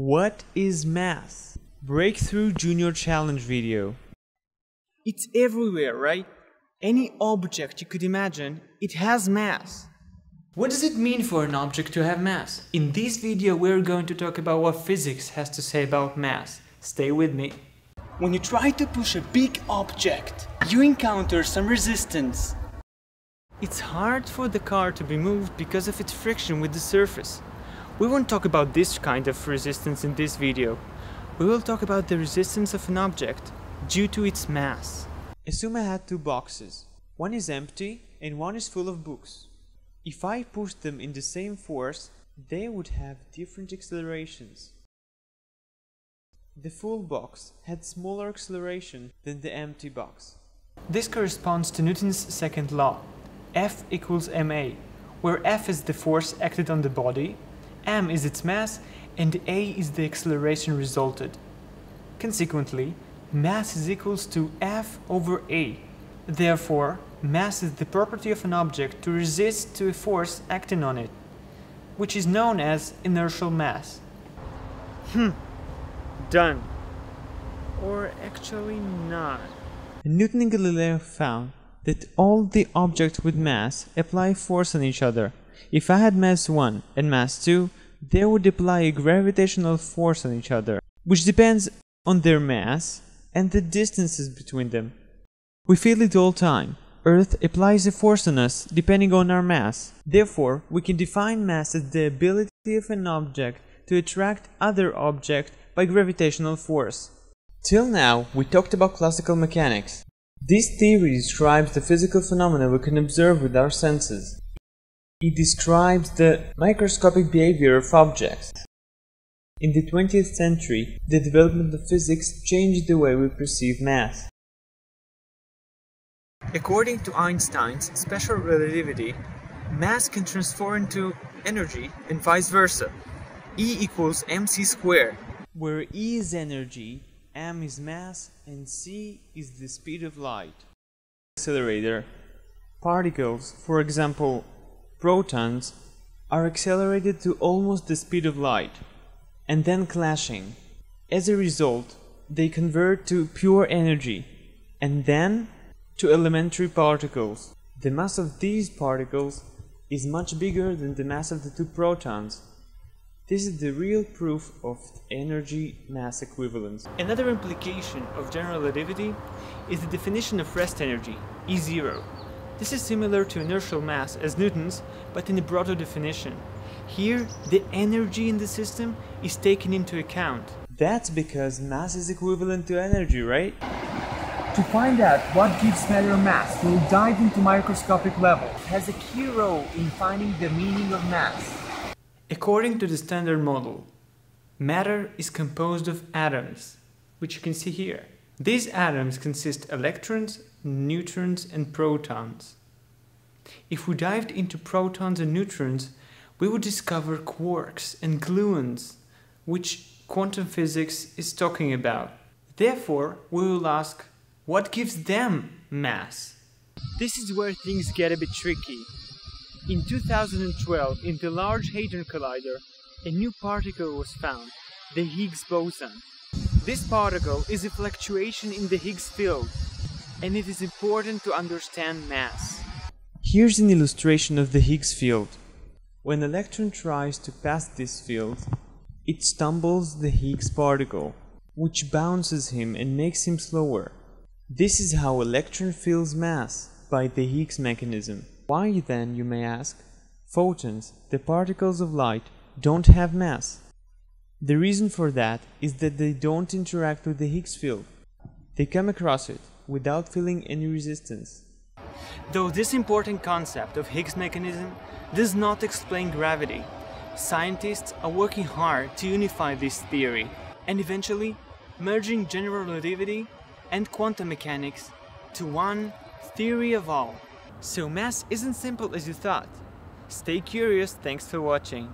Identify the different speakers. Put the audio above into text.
Speaker 1: What is mass? Breakthrough Junior Challenge video.
Speaker 2: It's everywhere, right? Any object you could imagine, it has mass.
Speaker 3: What does it mean for an object to have mass? In this video we're going to talk about what physics has to say about mass. Stay with me.
Speaker 2: When you try to push a big object, you encounter some resistance. It's hard for the car to be moved because of its friction with the surface. We won't talk about this kind of resistance in this video. We will talk about the resistance of an object due to its mass.
Speaker 1: Assume I had two boxes. One is empty and one is full of books. If I pushed them in the same force, they would have different accelerations. The full box had smaller acceleration than the empty box.
Speaker 2: This corresponds to Newton's second law, F equals ma, where F is the force acted on the body, m is its mass, and a is the acceleration resulted. Consequently, mass is equals to F over a. Therefore, mass is the property of an object to resist to a force acting on it, which is known as inertial mass. Hmm, done. Or actually not.
Speaker 1: Newton and Galileo found that all the objects with mass apply force on each other. If I had mass 1 and mass 2, they would apply a gravitational force on each other, which depends on their mass and the distances between them. We feel it all time. Earth applies a force on us depending on our mass. Therefore, we can define mass as the ability of an object to attract other object by gravitational force. Till now, we talked about classical mechanics. This theory describes the physical phenomena we can observe with our senses. It describes the microscopic behavior of objects. In the 20th century, the development of physics changed the way we perceive mass.
Speaker 2: According to Einstein's special relativity, mass can transform into energy and vice versa. E equals mc squared.
Speaker 1: Where E is energy, m is mass, and c is the speed of light. Accelerator. Particles, for example, protons, are accelerated to almost the speed of light, and then clashing. As a result, they convert to pure energy, and then to elementary particles. The mass of these particles is much bigger than the mass of the two protons. This is the real proof of energy mass equivalence.
Speaker 2: Another implication of general relativity is the definition of rest energy, E0. This is similar to inertial mass as Newton's, but in a broader definition. Here, the energy in the system is taken into account.
Speaker 1: That's because mass is equivalent to energy, right?
Speaker 4: To find out what gives matter mass, we'll dive into microscopic level. It has a key role in finding the meaning of mass.
Speaker 2: According to the Standard Model, matter is composed of atoms, which you can see here. These atoms consist electrons, neutrons and protons. If we dived into protons and neutrons, we would discover quarks and gluons, which quantum physics is talking about. Therefore, we will ask, what gives them mass? This is where things get a bit tricky. In 2012, in the Large Hadron Collider, a new particle was found, the Higgs boson. This particle is a fluctuation in the Higgs field, and it is important to understand mass.
Speaker 1: Here's an illustration of the Higgs field. When an electron tries to pass this field, it stumbles the Higgs particle, which bounces him and makes him slower. This is how electron feels mass, by the Higgs mechanism. Why then, you may ask, photons, the particles of light, don't have mass? The reason for that is that they don't interact with the Higgs field. They come across it without feeling any resistance.
Speaker 2: Though this important concept of Higgs mechanism does not explain gravity, scientists are working hard to unify this theory and eventually merging general relativity and quantum mechanics to one theory of all. So mass isn't simple as you thought. Stay curious, thanks for watching.